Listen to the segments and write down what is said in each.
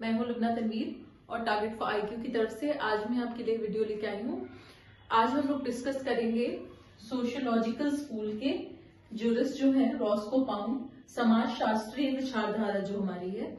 मैं हूँ लुबना तनवीर और टारगेट फॉर आईक्यू की तरफ़ से आज मैं आपके लिए वीडियो लेके आई हूँ। आज हम लोग डिस्कस करेंगे सोशियोलॉजिकल स्कूल के जुरिस्ट जो है रॉस्को पाउंड समाज शास्त्रीय विचारधारा जो हमारी है,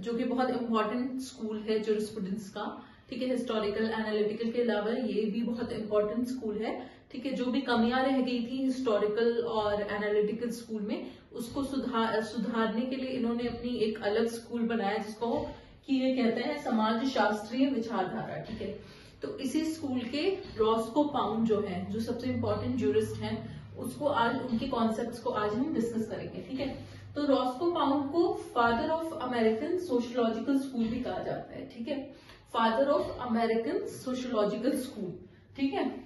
जो कि बहुत इंपॉर्टेंट स्कूल है जुरिस्प्रूडेंस का। ठीक है हिस्टोरिकल एनालिटिकल के अलावा ये भी बहुत इंपॉर्टेंट स्कूल है। ठीक है, जो भी कमियाँ रह गई थी हिस्टोरिकल और एनालिटिकल स्कूल में, उसको सुधार, सुधारने के लिए इन्होंने अपनी एक अलग स्कूल बनाया जिसको कि ये कहते हैं समाज शास्त्रीय विचारधारा, ठीक है? तो इसी स्कूल के रॉस्को पाउंड जो है, जो सबसे इंपॉर्टेंट जूरिस्ट हैं, उसको आज, उनके कॉन्सेप्ट को आज हम डिस्कस करेंगे, ठीक है? तो रॉस्को पाउंड को father of American sociological school भी कहा जाता है, ठीक है? Father of American sociological school ठीक है?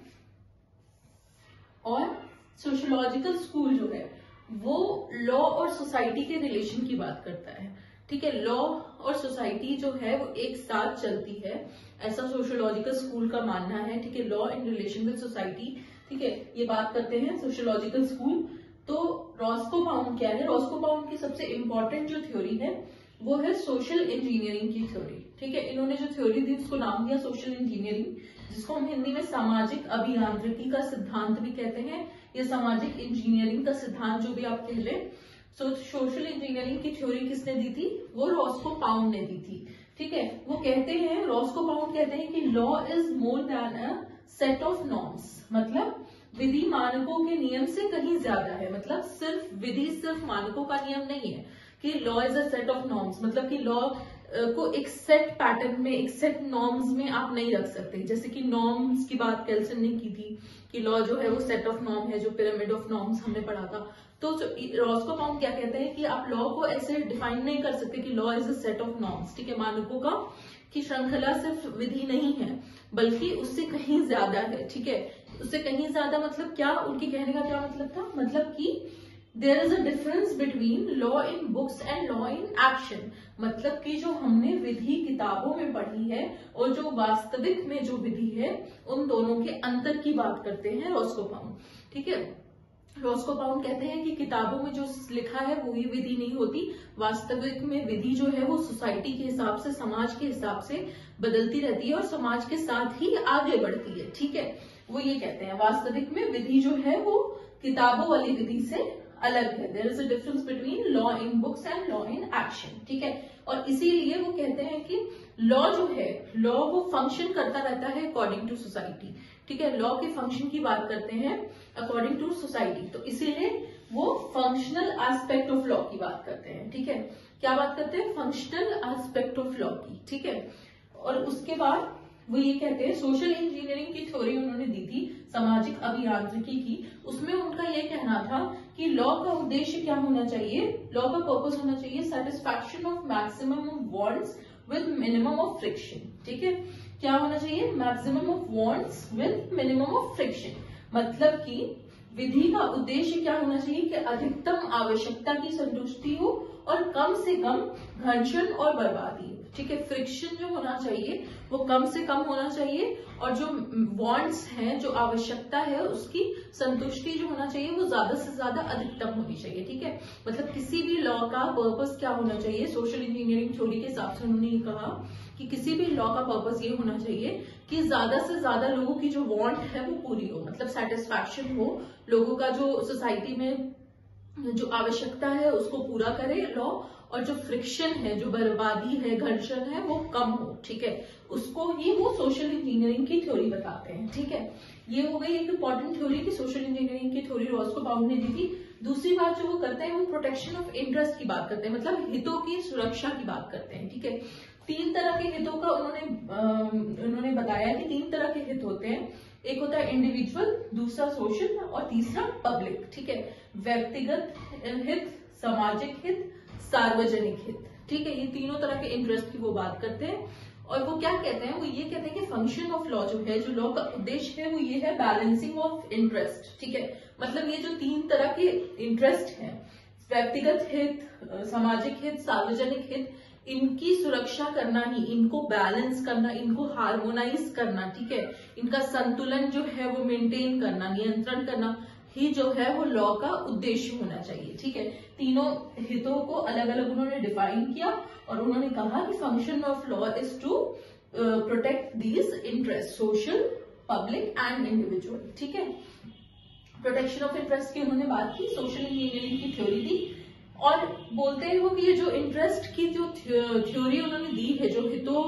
और सोशोलॉजिकल स्कूल जो है, वो लॉ और सोसाइटी के रिलेशन की बात करता है। ठीक है लॉ और सोसाइटी जो है वो एक साथ चलती है। ऐसा सोशियोलॉजिकल स्कूल का मानना है, ठीक है law in relation with society ठीक है, ये बात करते हैं सोशियोलॉजिकल स्कूल तो रॉस्को पाउंड क्या है? रॉस्को पाउंड की सबसे इंपॉर्टेंट जो थ्योरी है, वो है सोशल इंजीनियरिंग की थ्योरी ठीक है। इन्होंने जो थ्योरी दी उसको नाम दिया सोशल इंजीनियरिंग जिसको हम हिंदी में सामाजिक अभियांत्रिकी का सिद्धांत भी कहते हैं। या सामाजिक इंजीनियरिंग का सिद्धांत जो भी आप कह ले सो सोशल इंजीनियरिंग की थ्योरी किसने दी थी? वो रॉस्को पाउंड ने दी थी। ठीक है? वो कहते हैं रॉस्को पाउंड कहते हैं कि law is more than a set of norms मतलब विधि मानकों के नियम से कहीं ज़्यादा है। मतलब सिर्फ़ विधि सिर्फ़ मानकों का नियम नहीं है कि law is a set of norms मतलब कि लॉ को एक सेट पैटर्न में, एक सेट नॉर्म्स में आप नहीं रख सकते। जैसे कि नॉर्म्स की बात कैल्सन ने की थी कि लॉ जो है वो सेट ऑफ़ नॉर्म है, जो पिरामिड ऑफ़ नॉर्म्स हमने पढ़ा था। तो रॉस्को पाउंड क्या कहते हैं कि आप लॉ को ऐसे डिफाइन नहीं कर सकते कि law is a set of norms ठीक है? मानकों का कि श्रृंखला सिर्फ़ विधि नहीं है, बल्कि उससे कहीं ज़्यादा है, ठीक है? उससे कहीं ज़्यादा मतलब क्या? उनके कहने का क्या मतलब था? मतलब कि there is a difference between law in books and law in action मतलब कि जो हमने विधि किताबों में पढ़ी है और जो वास्तविक में जो विधि है, उन दोनों के अंतर की बात करते हैं रॉस्को पाउंड। ठीक है? रॉस्को पाउंड कहते हैं कि किताबों में जो लिखा है, वो ही विधि नहीं होती। वास्तविक में विधि जो है, वो सोसाइटी के हिसाब से, समाज के हिसाब से बदलती रहती है और समाज के साथ ही आगे बढ़ती है। ठीक है? वो ये कहते हैं। वास्तविक में विधि जो है, वो किताबों वाली विधि से अलग है। There is a difference between law in books and law in action ठीक है? और इसीलिए वो कहते हैं कि लॉ जो है लॉ वो फ़ंक्शन करता रहता है अकॉर्डिंग टू सोसाइटी ठीक है? लॉ के फ़ंक्शन की बात करते हैं अकॉर्डिंग टू सोसाइटी तो इसीलिए वो फंक्शनल एस्पेक्ट ऑफ़ लॉ की बात करते हैं, ठीक है? क्या बात करते हैं? फंक्शनल एस्पेक्ट ऑफ़ लॉ की, ठीक है? और उसके बाद वो ये कहते हैं सोशल इंजीनियरिंग की थ्योरी उन्होंने दी थी, सामाजिक अभियांत्रिकी की। उसमें उनका ये कहना था कि लॉ का उद्देश्य क्या होना चाहिए? लॉ का पर्पज होना चाहिए satisfaction of maximum of wants with minimum of friction ठीक है? क्या होना चाहिए? Maximum of wants with minimum of friction मतलब कि विधि का उद्देश्य क्या होना चाहिए कि अधिकतम आवश्यकता की संतुष्टि हो और कम से कम घर्षण और बर्बादी। ठीक है फ्रिक्शन जो होना चाहिए, वो कम से कम होना चाहिए और जो वॉन्ट्स हैं, जो आवश्यकता है उसकी संतुष्टि जो होना चाहिए, वो ज़्यादा से ज़्यादा अधिकतम होनी चाहिए। ठीक है मतलब किसी भी लॉ का पर्पस क्या होना चाहिए? सोशल इंजीनियरिंग थ्योरी के हिसाब से उन्होंने ये कहा कि किसी भी लॉ का पर्पस ये होना चाहिए कि ज़्यादा से ज़्यादा लोगों की जो वांट है वो पूरी हो मतलब सेटिस्फैक्शन हो, लोगों का जो सोसाइटी में जो आवश्यकता है उसको पूरा करे लॉ और जो फ्रिक्शन है, जो बर्बादी है, घर्षण है, वो कम हो, ठीक है? उसको ही वो सोशल इंजीनियरिंग की थ्योरी बताते हैं, ठीक है? ये हो गई एक इंपॉर्टेंट थ्योरी की सोशल इंजीनियरिंग की थ्योरी रॉस्को पाउंड ने दी थी। दूसरी बात जो वो करते हैं, वो प्रोटेक्शन ऑफ़ इंटरेस्ट की बात करते हैं मतलब हितों की सुरक्षा की बात करते हैं, ठीक है? तीन तरह के हितों का उन्होंने उन्होंने बताया कि तीन तरह के हित होते हैं। एक होता है इंडिविजुअल दूसरा सोशल और तीसरा पब्लिक ठीक है? व्यक्तिगत हित, सामाजिक हित, सार्वजनिक हित, ठीक है? ये तीनों तरह के इंटरेस्ट की वो बात करते हैं। और वो क्या कहते हैं? वो ये कहते हैं कि फ़ंक्शन ऑफ़ लॉ जो है, जो लॉ का उद्देश्य है, वो ये है बैलेंसिंग ऑफ़ इंटरेस्ट ठीक है? मतलब ये जो तीन तरह के इंटरेस्ट हैं, व्यक्तिगत हित, सामाजिक हित, सार्वजनिक हित इनकी सुरक्षा करना ही, इनको बैलेंस करना, इनको हार्मोनाइज करना, ठीक है? इनका संतुलन जो है वो मेंटेन करना, नियंत्रण करना, ही जो है वो लॉ का उद्देश्य होना चाहिए, ठीक है? तीनों हितों को अलग अलग उन्होंने डिफाइन किया और उन्होंने कहा कि function of law is to protect these interest social public and individual ठीक है? प्रोटेक्शन ऑफ़ इंटरेस्ट की उन्होंने बात की सोशल इंजीनियरिंग की थ्योरी दी और बोलते हैं वो कि ये जो इंटरेस्ट की जो थ्योरी उन्होंने दी है, जो हितों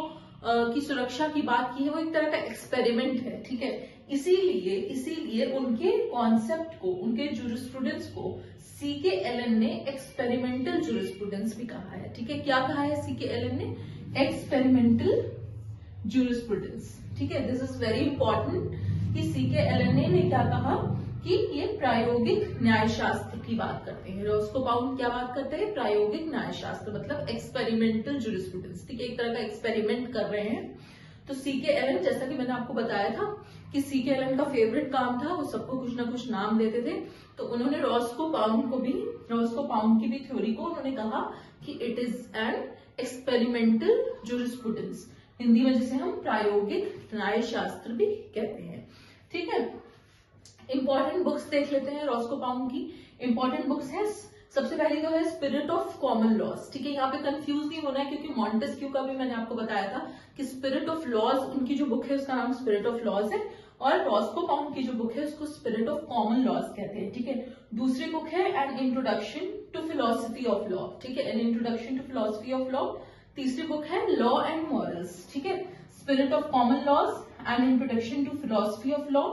की सुरक्षा की बात की है, वो एक तरह का एक्सपेरिमेंट है, ठीक है? इसीलिए इसीलिए उनके कॉन्सेप्ट को, उनके जूरिस्प्रूडेंस को सी के एल ने एक्सपेरिमेंटल जूरिस्प्रूडेंस भी कहा है, ठीक है? क्या कहा है सीके एल ने? एक्सपेरिमेंटल जूरिस्प्रूडेंस ठीक है? दिस इज़ वेरी इंपॉर्टेंट कि सी के एल ने क्या कहा? कि ये प्रायोगिक न्याय शास्त्र की बात करते हैं। रोस्को पाउंड क्या बात करते हैं? प्रायोगिक न्याय शास्त्र मतलब एक्सपेरिमेंटल जूरिस्प्रूडेंस ठीक है, एक तरह का एक्सपेरिमेंट कर रहे हैं। तो सी के एल जैसा कि मैंने आपको बताया था कि सी के एल का फेवरेट काम था, वो सबको कुछ ना कुछ नाम देते थे। तो उन्होंने रॉस्को पाउंड को भी, रॉस्को पाउंड की भी थ्योरी को उन्होंने कहा कि it is an experimental jurisprudence Hindi में जिसे हम प्रायोगिक न्याय शास्त्र भी कहते हैं। ठीक है इंपॉर्टेंट बुक्स देख लेते हैं रॉस्को पाउंड की। इंपॉर्टेंट बुक्स है, सबसे पहले तो है स्पिरिट ऑफ़ कॉमन लॉस ठीक है, यहाँ पे कंफ्यूज नहीं होना है क्योंकि मॉन्टेस्क्यू का भी मैंने आपको बताया था कि स्पिरिट ऑफ़ लॉज उनकी जो बुक है उसका नाम स्पिरिट ऑफ़ लॉज है और रॉस्को पाउंड की जो बुक है उसको स्पिरिट ऑफ़ कॉमन लॉज कहते हैं। ठीक है, दूसरी बुक है an introduction to philosophy of law ठीक है an introduction to philosophy of law तीसरी बुक है लॉ एंड मॉरल्स ठीक है spirit of common laws and introduction to philosophy of law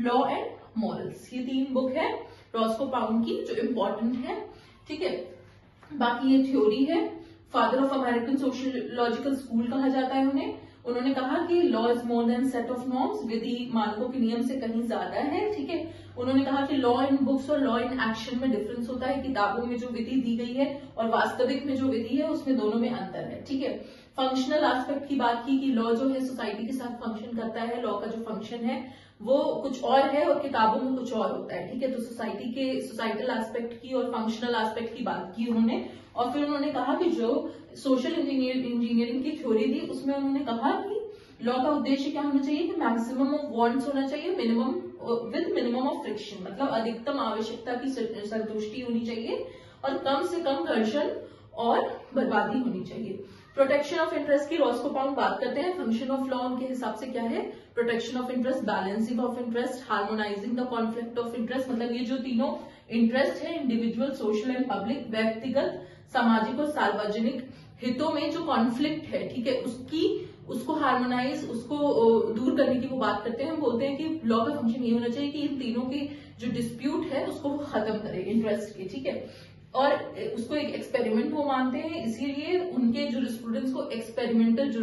law and morals ये तीन बुक है रॉस्को पाउंड की, जो इम्पोर्टेंट है, ठीक है? बाकी ये थ्योरी है father of American sociological school कहा जाता है उन्हें। उन्होंने कहा कि law is more than set of norms विधि मानकों के नियम से कहीं ज़्यादा है, ठीक है? उन्होंने कहा कि लॉ इन बुक्स और लॉ इन एक्शन में डिफरेंस होता है, किताबों में जो विधि दी गई है और वास्तविक में जो विधि है, उसमें दोनों में अंतर है, ठीक है? फंक्शनल एस्पेक्ट की बात की कि लॉ जो है सोसाइटी के साथ फ़ंक्शन करता है लॉ का जो फ़ंक्शन है वो कुछ और है और किताबों में कुछ और होता है, ठीक है? तो सोसाइटी के सोसाइटल एस्पेक्ट की और फंक्शनल एस्पेक्ट की बात की उन्होंने। और फिर उन्होंने कहा कि जो सोशल इंजीनियर इंजीनियरिंग की थ्योरी थी, उसमें उन्होंने कहा कि लॉ का उद्देश्य क्या होना चाहिए कि मैक्सिमम ऑफ़ वॉन्ट्स होना चाहिए minimum with minimum of friction मतलब अधिकतम आवश्यकता की संतुष्टि होनी चाहिए और कम से कम घर्षण और बर्बादी होनी चाहिए। प्रोटेक्शन ऑफ़ इंटरेस्ट की रॉस्को पाउंड बात करते हैं। फ़ंक्शन ऑफ़ लॉ उनके हिसाब से क्या है? Protection of interest balancing of interest harmonising the conflict of interest मतलब ये जो तीनों इंटरेस्ट है इंडिविजुअल सोशल एंड पब्लिक व्यक्तिगत, सामाजिक और सार्वजनिक हितों में जो कॉन्फ्लिक्ट है, ठीक है, उसकी, उसको हार्मोनाइज उसको दूर करने की वो बात करते हैं। बोलते हैं कि लॉ का फ़ंक्शन ये होना चाहिए कि इन तीनों की जो डिस्प्यूट है, उसको वो खत्म करे इंटरेस्ट के, ठीक है। और उसको एक एक्सपेरिमेंट वो मानते हैं, इसीलिए उनके जो स्टूडेंट्स को एक्सपेरिमेंटल जो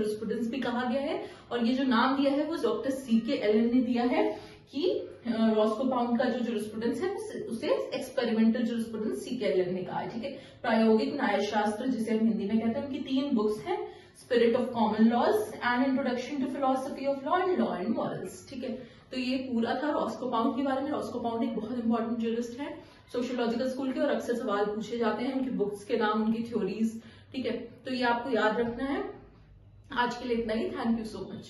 भी कहा गया है। और ये जो नाम दिया है वो डॉक्टर सी के एल ने दिया है कि रॉस्को पाउंड का जो जुरिस्प्रूडेंस है, उसे एक्सपेरिमेंटल जुरिस्प्रूडेंस सी के एल ने कहा है, ठीक है? प्रायोगिक न्याय शास्त्र जिसे हम हिंदी में कहते हैं, उनकी तीन बुक्स हैं spirit of common laws and introduction to philosophy of law and law and morals ठीक है? तो ये पूरा था रॉस्को पाउंड के बारे में। रॉस्को पाउंड एक बहुत इंपॉर्टेंट जूरिस्ट है। सोशियोलॉजिकल स्कूल के और अक्सर सवाल पूछे जाते हैं, उनकी बुक्स के नाम, उनकी थ्योरीज ठीक है? तो ये आपको याद रखना है। आज के लिए इतना ही। Thank you so much